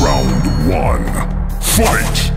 Round one, fight!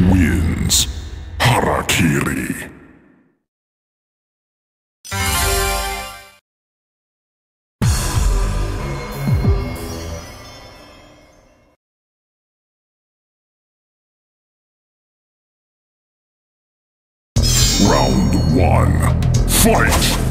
wins. Harakiri. Round one, fight!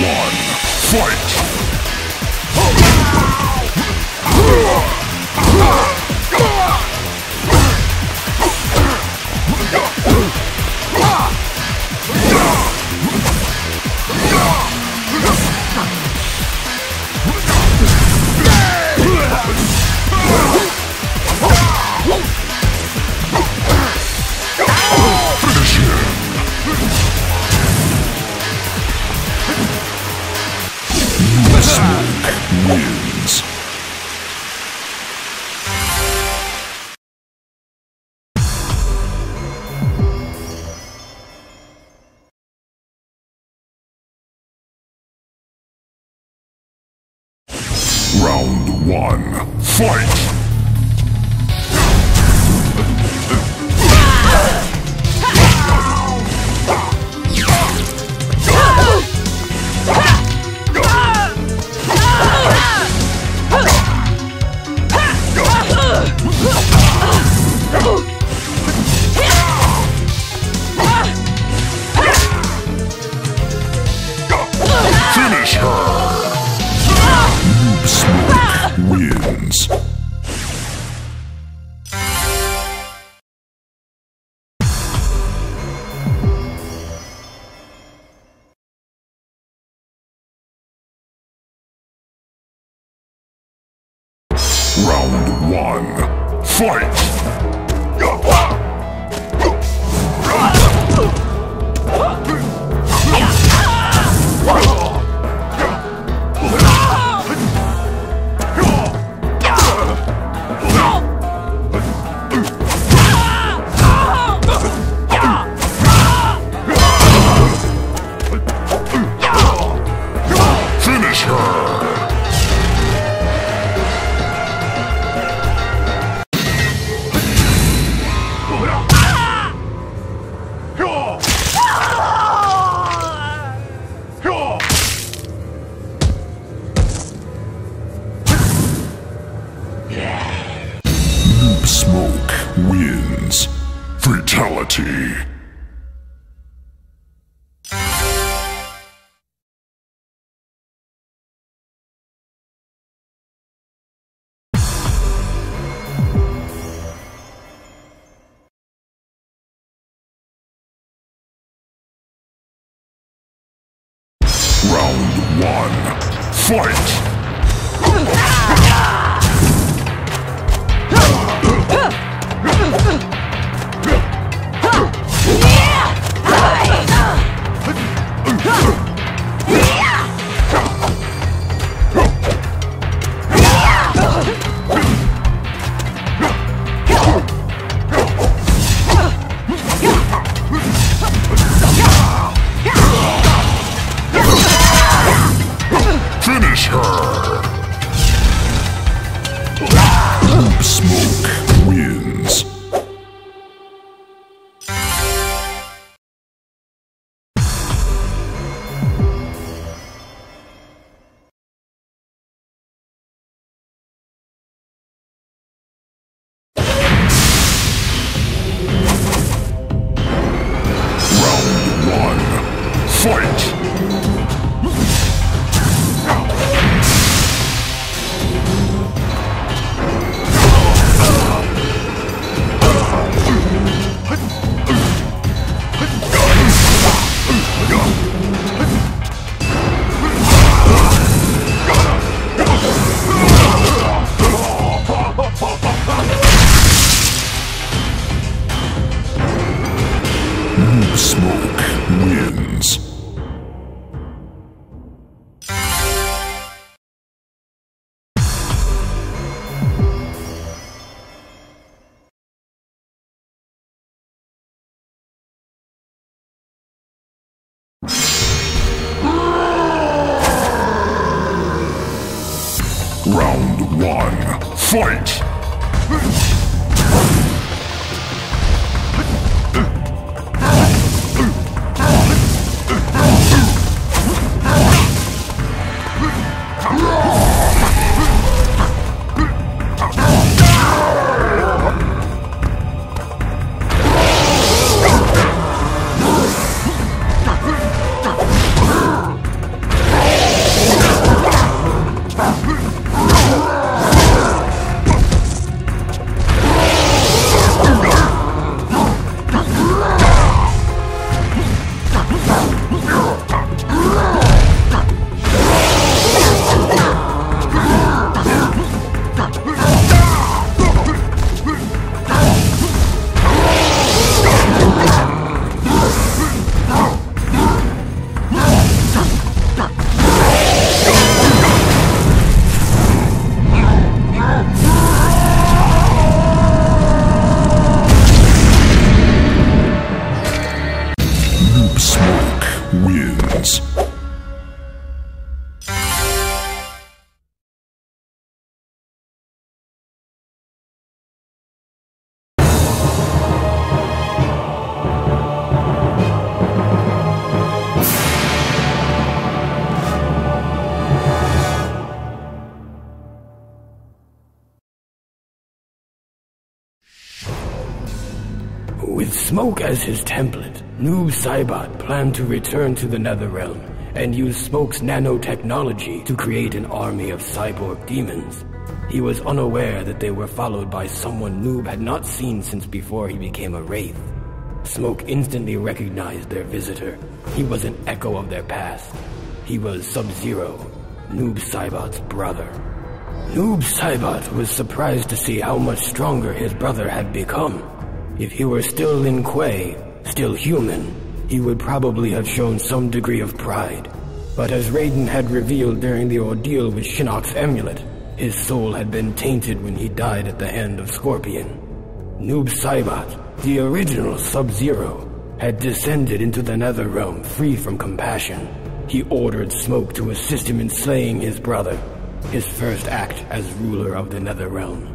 One, fight! one, fight! Thank you. Round one, fight! fight! With Smoke as his template, Noob Saibot planned to return to the Netherrealm and use Smoke's nanotechnology to create an army of cyborg demons. He was unaware that they were followed by someone Noob had not seen since before he became a Wraith. Smoke instantly recognized their visitor. He was an echo of their past. He was Sub-Zero, Noob Saibot's brother. Noob Saibot was surprised to see how much stronger his brother had become. If he were still Lin Kuei, still human, he would probably have shown some degree of pride. But as Raiden had revealed during the ordeal with Shinnok's amulet, his soul had been tainted when he died at the hand of Scorpion. Noob Saibot, the original Sub-Zero, had descended into the Netherrealm free from compassion. He ordered Smoke to assist him in slaying his brother, his first act as ruler of the Netherrealm.